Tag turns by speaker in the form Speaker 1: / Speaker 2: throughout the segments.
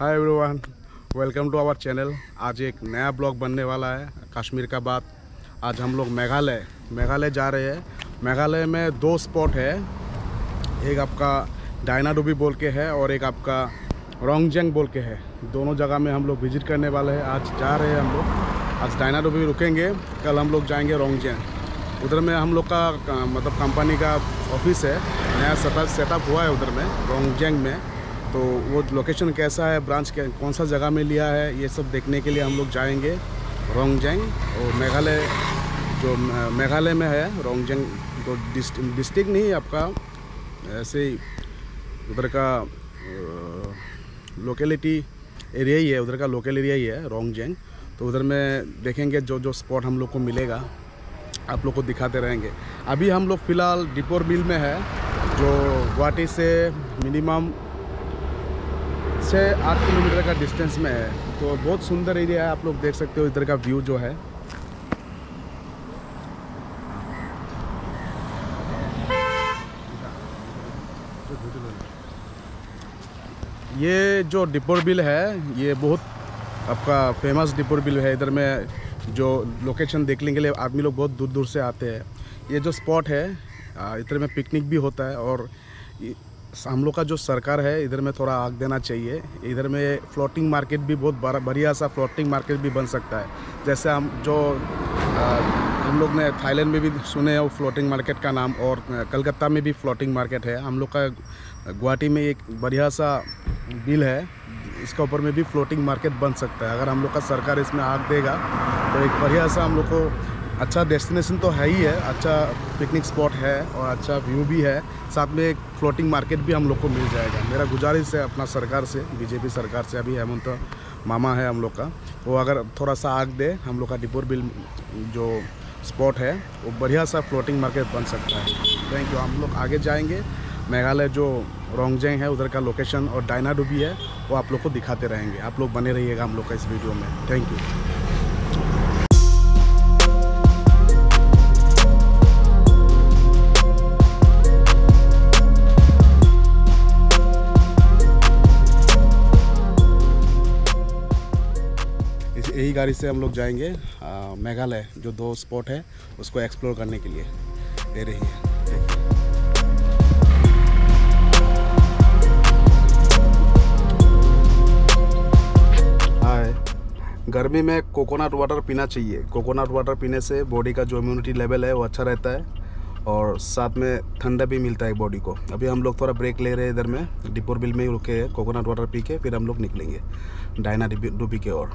Speaker 1: Hi everyone welcome to our channel आज एक नया ब्लॉग बनने वाला है, कश्मीर का बात। आज हम लोग मेघालय मेघालय जा रहे हैं। मेघालय में दो स्पॉट है। एक आपका डायना डूबी बोल के है और एक आपका रोंगजेंग बोल के है। दोनों जगह में हम लोग विज़िट करने वाले हैं। आज जा रहे हैं हम लोग। आज डायना डूबी रुकेंगे। कल हम लोग जाएँगे रोंगजेंग उधर में हम लोग का मतलब कंपनी का ऑफ़िस है। नया सेटअप सेटअप हुआ है उधर में रोंगजेंग में। तो वो लोकेशन कैसा है ब्रांच कौन सा जगह में लिया है, ये सब देखने के लिए हम लोग जाएँगे रोंगजेंग और मेघालय, जो मेघालय में है, रोंगजेंग तो डिस्ट्रिक्ट नहीं, आपका ऐसे ही उधर का लोकेलिटी एरिया ही है, उधर का लोकल एरिया ही है, रोंगजेंग। तो उधर में देखेंगे जो जो स्पॉट हम लोग को मिलेगा, आप लोग को दिखाते रहेंगे। अभी हम लोग फ़िलहाल डिपोर मिल में है, जो गुवाहाटी से मिनिमम से आठ किलोमीटर का डिस्टेंस में है तो बहुत सुंदर एरिया है, आप लोग देख सकते हो इधर का व्यू जो है। ये जो डिपोर बिल है, ये बहुत आपका फ़ेमस डिपोर बिल है। इधर में जो लोकेशन देखने के लिए आदमी लोग बहुत दूर दूर से आते हैं। ये जो स्पॉट है इधर में पिकनिक भी होता है और हम लोग का जो सरकार है इधर में थोड़ा आग देना चाहिए। इधर में फ्लोटिंग मार्केट भी बहुत बढ़िया सा फ्लोटिंग मार्केट भी बन सकता है। जैसे हम जो आ, हम लोग ने थाईलैंड में भी सुने हैं वो फ्लोटिंग मार्केट का नाम और कलकत्ता में भी फ्लोटिंग मार्केट है। हम लोग का गुवाहाटी में एक बढ़िया सा बिल है इसके ऊपर में भी फ्लोटिंग मार्केट बन सकता है। अगर हम लोग का सरकार इसमें आग देगा तो एक बढ़िया सा हम लोग को अच्छा डेस्टिनेशन तो है ही है अच्छा पिकनिक स्पॉट है और अच्छा व्यू भी है। साथ में एक फ्लोटिंग मार्केट भी हम लोग को मिल जाएगा। मेरा गुजारिश है अपना सरकार से बीजेपी सरकार से, अभी हेमंत मामा है हम लोग का, वो अगर थोड़ा सा आग दे, हम लोग का डिपोर बिल जो स्पॉट है, वो बढ़िया सा फ्लोटिंग मार्केट बन सकता है। थैंक यू हम लोग आगे जाएँगे। मेघालय जो रोंगजेंग है, उधर का लोकेशन और डायना भी है, वो आप लोग को दिखाते रहेंगे। आप लोग बने रहिएगा हम लोग का इस वीडियो में। थैंक यू यही गाड़ी से हम लोग जाएँगे मेघालय, जो दो स्पॉट है, उसको एक्सप्लोर करने के लिए। ये रही है। गर्मी में कोकोनट वाटर पीना चाहिए। कोकोनट वाटर पीने से बॉडी का जो इम्यूनिटी लेवल है, वो अच्छा रहता है, और साथ में ठंडा भी मिलता है बॉडी को। अभी हम लोग थोड़ा ब्रेक ले रहे हैं इधर में डिपोर बिल में ही रुके हैं कोकोनट वाटर पी के, फिर हम लोग निकलेंगे डायना डूबी के ओर।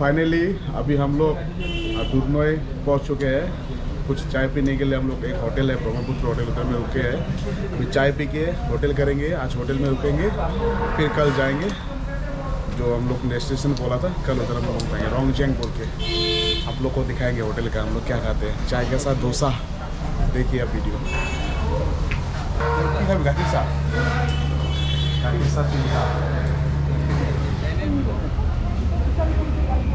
Speaker 1: फाइनली अभी हम लोग दुर्नोय पहुँच चुके हैं। कुछ चाय पीने के लिए हम लोग एक होटल है, ब्रह्मपुत्र होटल, उधर में रुके हैं। अभी चाय पी के होटल करेंगे, आज होटल में रुकेंगे, फिर कल जाएँगे। जो हम लोग ने डेस्टिनेशन बोला था, कल उधर हम लोग जाएँगे रोंगजेंग बोल के। आप लोग को दिखाएँगे होटल का, हम लोग क्या खाते हैं। चाय के साथ डोसा। देखिए आप वीडियो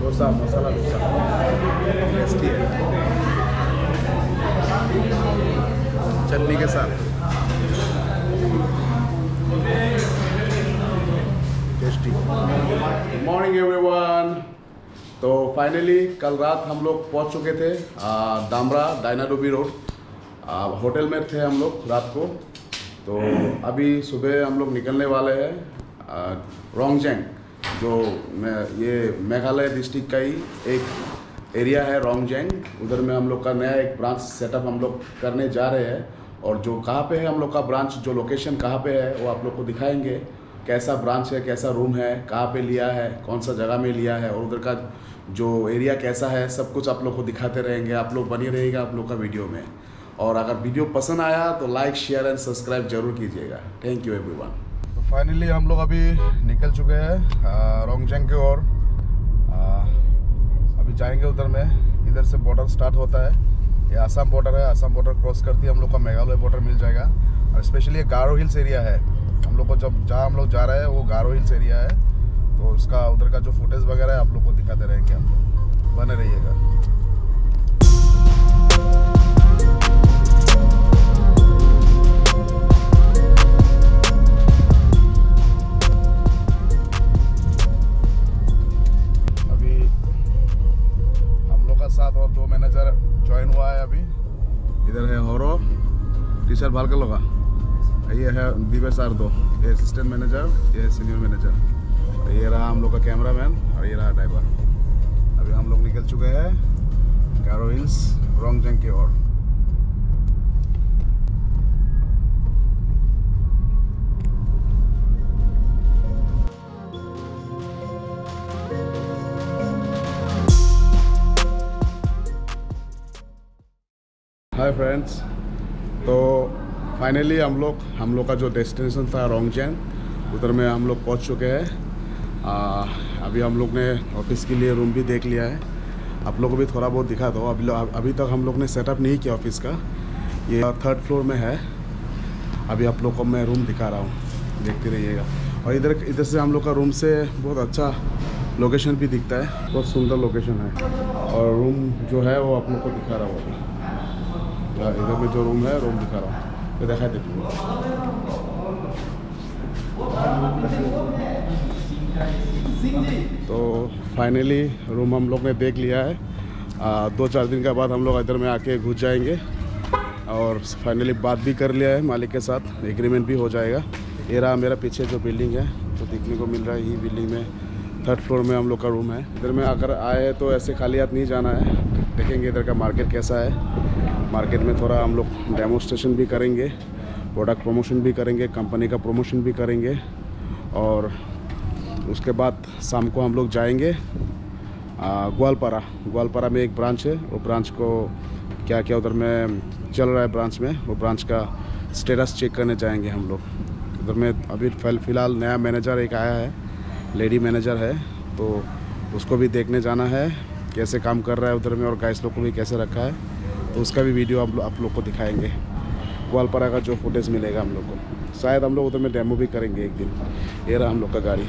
Speaker 1: डोसा मसाला डोसा टेस्टी है चटनी के साथ टेस्टी मॉर्निंग एवरीवन तो फाइनली कल रात हम लोग पहुँच चुके थे दामरा डायनाडोबी रोड. होटल में थे हम लोग रात को. तो अभी सुबह हम लोग निकलने वाले हैं रोंगजेंग जो मैं, ये मेघालय डिस्ट्रिक्ट का ही एक एरिया है रोंगजेंग उधर में हम लोग का नया एक ब्रांच सेटअप हम लोग करने जा रहे हैं। और जो कहाँ पे है हम लोग का ब्रांच जो लोकेशन कहाँ पे है, वो आप लोग को दिखाएँगे। कैसा ब्रांच है, कैसा रूम है, कहाँ पे लिया है, कौन सा जगह में लिया है, और उधर का जो एरिया कैसा है, सब कुछ आप लोग को दिखाते रहेंगे। आप लोग बनी रहेगा आप लोग का वीडियो में। और अगर वीडियो पसंद आया तो लाइक शेयर एंड सब्सक्राइब ज़रूर कीजिएगा। थैंक यू एवरीवन तो फाइनली हम लोग अभी निकल चुके हैं रोंगजंग की ओर। अभी जाएँगे उधर में। इधर से बॉर्डर स्टार्ट होता है। ये आसाम बॉर्डर है। आसाम बॉर्डर क्रॉस करती है, हम लोग का मेघालय बॉर्डर मिल जाएगा। और स्पेशली ये गारो हिल्स एरिया है। हम लोग को जब जहाँ हम लोग जा रहे हैं, वो गारो हिल्स एरिया है। तो उसका, उधर का जो फुटेज वगैरह है, आप लोग को दिखाते रहेंगे हम लोग। बने रहिएगा। टीचर भाल कर लगा। ये है दिव्य सर दो। ये असिस्टेंट मैनेजर ये सीनियर मैनेजर ये रहा हम लोग का कैमरा मैन और ये रहा ड्राइवर अभी हम लोग निकल चुके हैं गारो हिल्स रोंग जंग की ओर। हाय फ्रेंड्स तो फाइनली हम लोग हम लोग का जो डेस्टिनेशन था रोंगचैन उधर में हम लोग पहुँच चुके हैं। अभी हम लोग ने ऑफ़िस के लिए रूम भी देख लिया है। आप लोग को भी थोड़ा बहुत दिखा दो। अभी अभी तक हम लोग ने सेटअप नहीं किया ऑफ़िस का। ये थर्ड फ्लोर में है। अभी आप लोग को मैं रूम दिखा रहा हूँ। देखते रहिएगा। और इधर इधर से हम लोग का रूम से बहुत अच्छा लोकेशन भी दिखता है। बहुत सुंदर लोकेशन है। और रूम जो है वो आप लोग को दिखा रहा हूँ इधर में जो रूम है रूम दिखा रहा हूँ तो दिखा देती तो फाइनली रूम हम लोग ने देख लिया है। आ, दो चार दिन के बाद हम लोग इधर में आके घुस जाएँगे। और फाइनली बात भी कर लिया है मालिक के साथ। एग्रीमेंट भी हो जाएगा। ये रहा मेरा पीछे जो बिल्डिंग है जो देखने को मिल रहा है ये बिल्डिंग में थर्ड फ्लोर में हम लोग का रूम है। इधर में अगर आए तो ऐसे खाली हाथ नहीं जाना है। देखेंगे इधर का मार्केट कैसा है। मार्केट में थोड़ा हम लोग डेमोस्ट्रेशन भी करेंगे प्रोडक्ट प्रमोशन भी करेंगे कंपनी का प्रमोशन भी करेंगे और उसके बाद शाम को हम लोग जाएँगे ग्वालपारा ग्वालपारा में एक ब्रांच है, वो ब्रांच को क्या क्या उधर में चल रहा है ब्रांच में, वो ब्रांच का स्टेटस चेक करने जाएँगे हम लोग। उधर में अभी फ़िलहाल नया मैनेजर एक आया है लेडी मैनेजर है तो उसको भी देखने जाना है, कैसे काम कर रहा है उधर में और गैस लोग को भी कैसे रखा है। तो उसका भी वीडियो आप, आप लोग को दिखाएँगे। ग्वालपारा का जो फुटेज मिलेगा हम लोग को। शायद हम लोग उधर में डेमो भी करेंगे एक दिन। ये रहा हम लोग का गाड़ी।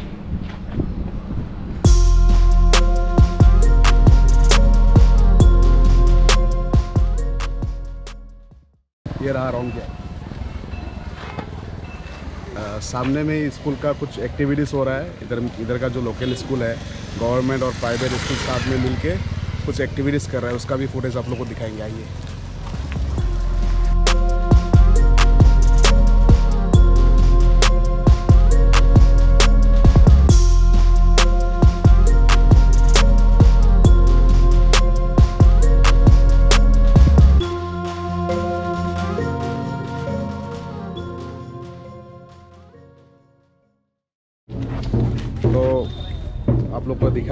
Speaker 1: ये रहा रॉन्ग सामने में स्कूल का कुछ एक्टिविटीज़ हो रहा है। इधर इधर का जो लोकल स्कूल है गवर्नमेंट और प्राइवेट स्कूल साथ में मिलके कुछ एक्टिविटीज़ कर रहा है उसका भी फुटेज आप लोग को दिखाएँगे आइए।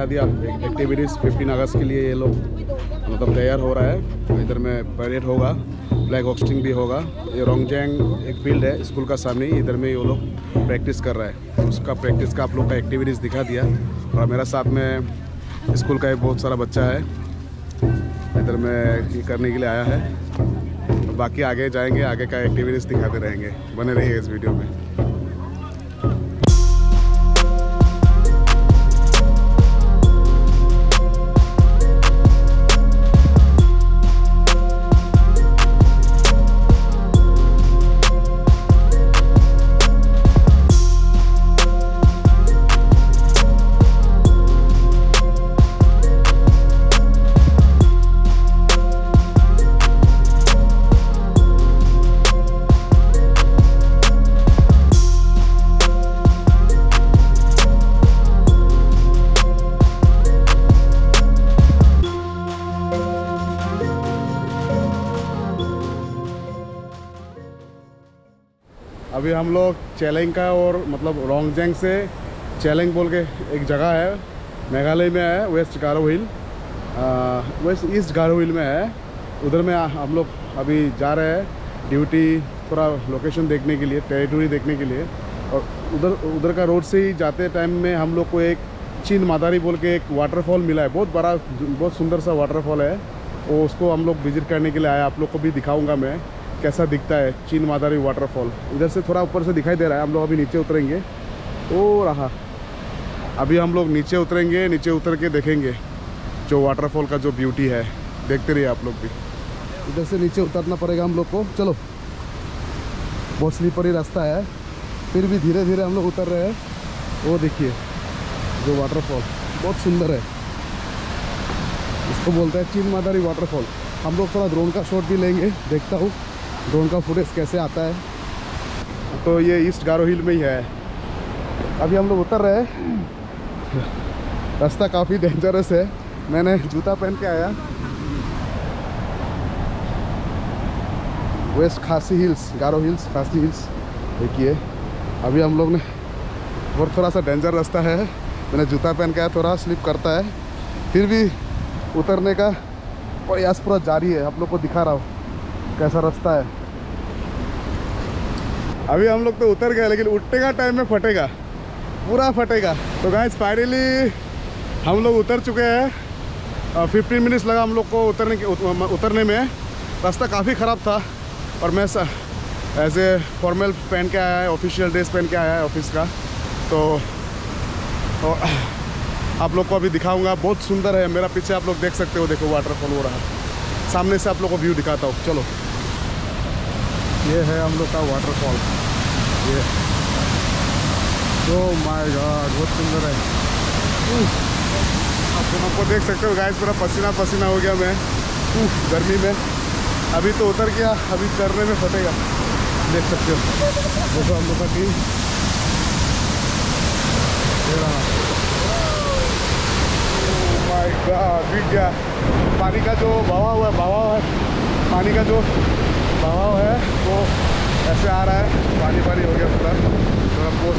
Speaker 1: दिखा दिया। एक्टिविटीज़ 15 अगस्त के लिए ये लोग मतलब तैयार हो रहा है। इधर में परेड होगा फ्लैग होस्टिंग भी होगा। ये रोंगजैंग एक फ़ील्ड है स्कूल का सामने इधर में ये लोग प्रैक्टिस कर रहा है। तो उसका प्रैक्टिस का आप लोग का एक्टिविटीज़ दिखा दिया। और मेरा साथ में स्कूल का एक बहुत सारा बच्चा है। इधर में ये करने के लिए आया है। तो बाकी आगे जाएँगे, आगे का एक्टिविटीज़ दिखाते रहेंगे। बने रहिए इस वीडियो में। अभी हम लोग चेलेंग का और मतलब रोंगजेंग से चेलेंग बोल के एक जगह है, मेघालय में है west Garo hill west east Garo hill में है। उधर में हम लोग अभी जा रहे हैं ड्यूटी थोड़ा लोकेशन देखने के लिए टेरिटोरी देखने के लिए। और उधर उधर का रोड से ही जाते टाइम में हम लोग को एक चीन मादारी बोल के एक वाटरफॉल मिला है। बहुत बड़ा, बहुत सुंदर सा वाटरफॉल है। वो उसको हम लोग विज़िट करने के लिए आए आप लोग को भी दिखाऊँगा मैं। कैसा दिखता है, चीन मादारी वाटरफॉल इधर से थोड़ा ऊपर से दिखाई दे रहा है, हम लोग अभी नीचे उतरेंगे। ओ रहा। अभी हम लोग नीचे उतरेंगे, नीचे उतर के देखेंगे जो वाटरफॉल का जो ब्यूटी है। देखते रहिए आप लोग भी। इधर से नीचे उतरना पड़ेगा हम लोग को। चलो। बहुत स्लीपरी रास्ता है। फिर भी धीरे धीरे हम लोग उतर रहे हैं। वो देखिए, जो वाटरफॉल बहुत सुंदर है। इसको बोलते हैं चीन मादारी वाटरफॉल हम लोग थोड़ा ड्रोन का शॉट भी लेंगे। देखता हूँ। ड्रोन का फुटेज कैसे आता है? तो ये ईस्ट गारो हिल में ही है। अभी हम लोग उतर रहे हैं। रास्ता काफ़ी डेंजरस है। मैंने जूता पहन के आया। West Khasi hills Garo hills Khasi hills देखिए अभी हम लोग ने और थोड़ा सा डेंजर रास्ता है। मैंने जूता पहन के आया थोड़ा स्लिप करता है। फिर भी उतरने का प्रयास पूरा जारी है। आप लोग को दिखा रहा हूँ। कैसा रास्ता है? अभी हम लोग तो उतर गए लेकिन उठने का टाइम में फटेगा। पूरा फटेगा। तो गाइस फाइनली हम लोग उतर चुके हैं। फिफ्टीन मिनट्स लगा हम लोग को उतरने के उतरने में। रास्ता काफ़ी ख़राब था और मैं एज ए फॉर्मल पहन के आया है ऑफिशियल ड्रेस पहन के आया है ऑफ़िस का। तो, तो आप लोग को अभी दिखाऊँगा। बहुत सुंदर है मेरा पीछे आप लोग देख सकते हो देखो वाटरफॉल हो रहा है। सामने से आप लोग को व्यू दिखाता हूँ। चलो। ये है हम लोग का वाटरफॉल ये. तो माय गॉड बहुत सुंदर है. आप तुम आपको देख सकते हो गाइस पूरा पसीना पसीना हो गया मैं. गर्मी में. अभी तो उतर गया, अभी चढ़ने में फटेगा. देख सकते हो. देखो हम लोग का टीम माय गॉड गया. पानी का जो बहाव है बहाव है. पानी का जो बहाव है वो ऐसे आ रहा है। पानी पानी हो गया पूरा तो पोस्ट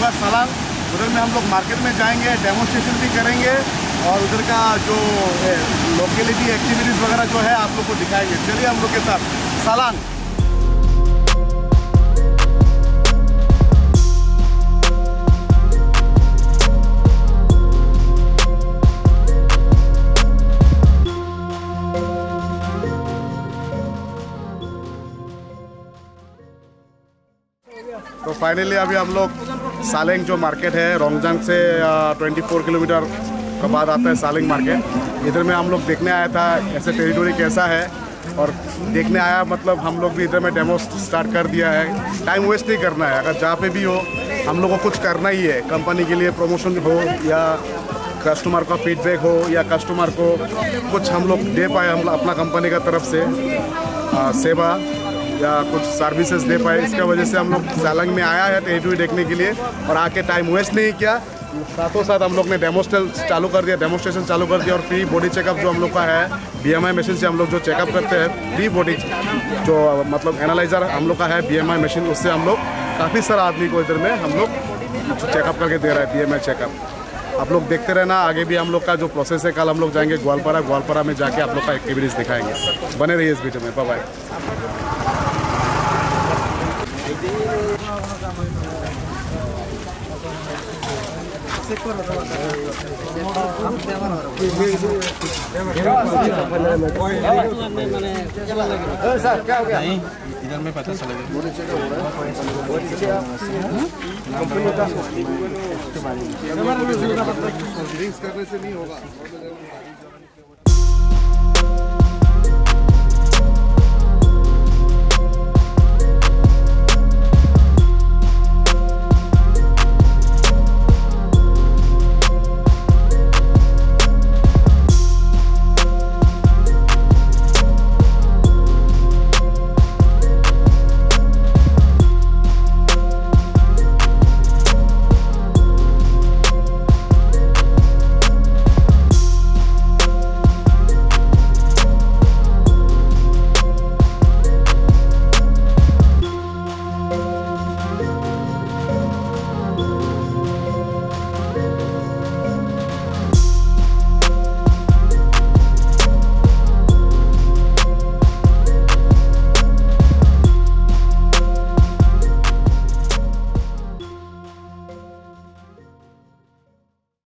Speaker 1: होगा सालांग उधर में हम लोग मार्केट में जाएँगे डेमोस्ट्रेशन भी करेंगे और उधर का जो लोकेलिटी एक्टिविटीज़ वगैरह जो है, आप लोग को दिखाएँगे। चलिए हम लोग के साथ। सालांग तो फाइनली अभी हम लोग सालेंग जो मार्केट है रोंगजंग से ट्वेंटी फोर किलोमीटर के बाद आता है सालेंग मार्केट। इधर में हम लोग देखने आया था ऐसे टेरिटोरी कैसा है और देखने आया मतलब हम लोग भी इधर में डेमो स्टार्ट कर दिया है। टाइम वेस्ट नहीं करना है अगर जहाँ पे भी हो हम लोग को कुछ करना ही है। कंपनी के लिए प्रमोशन हो या कस्टमर का फीडबैक हो या कस्टमर को कुछ हम लोग दे पाए हम अपना कंपनी का तरफ़ से आ, सेवा। या कुछ सर्विसेज़ दे पाए, इसका वजह से हम लोग सालंग में आया है टेरिटरी देखने के लिए और आके टाइम वेस्ट नहीं किया। साथों साथ हम लोग ने डेमोस्ट्रेल चालू कर दिया डेमोस्ट्रेशन चालू कर दिया और फ्री बॉडी चेकअप जो हम लोग का है बीएमआई मशीन से हम लोग जो चेकअप करते हैं फ्री बॉडी जो मतलब एनालाइजर हम लोग का है बीएमआई मशीन उससे हम लोग काफ़ी सारा आदमी को इधर में हम लोग चेकअप करके दे रहा है बी चेकअप आप लोग देखते रहना, आगे भी हम लोग का जो प्रोसेस है, कल हम लोग जाएँगे ग्वालपारा ग्वालपारा में जाके आप लोग का एक्टिविटीज़ दिखाएँगे। बने रहिए इस वीडियो में बाय
Speaker 2: इधर में पता चलेगा
Speaker 1: करने से नहीं होगा